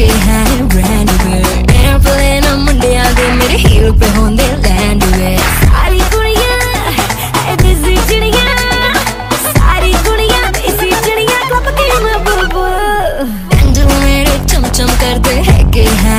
ਕਰਦੇ ਹੈਗੇ ਹੈ ਬ੍ਰਾਂਡ ਵੇ 에어ਪਲੇਨ ਮੁੰਡਿਆਂ ਦੇ ਮੇਰੇ ਹੀਲ ਪੇ ਹੁੰਦੇ ਲੈਂਡ ਵੇ ਸਾਰੀ ਕੁੜੀਆਂ ਐ ਦਿਸੀ ਚਿੜੀਆਂ ਸਾਰੀ ਕੁੜੀਆਂ ਦਿਸੀ ਚਿੜੀਆਂ ਕਲਪ ਕੇ ਮੈਂ ਬੁਲਬੁਲ ਐਂਜਲ ਮੇਰੇ ਚਮ ਚਮ ਕਰਦੇ ਹੈਗੇ ਹੈ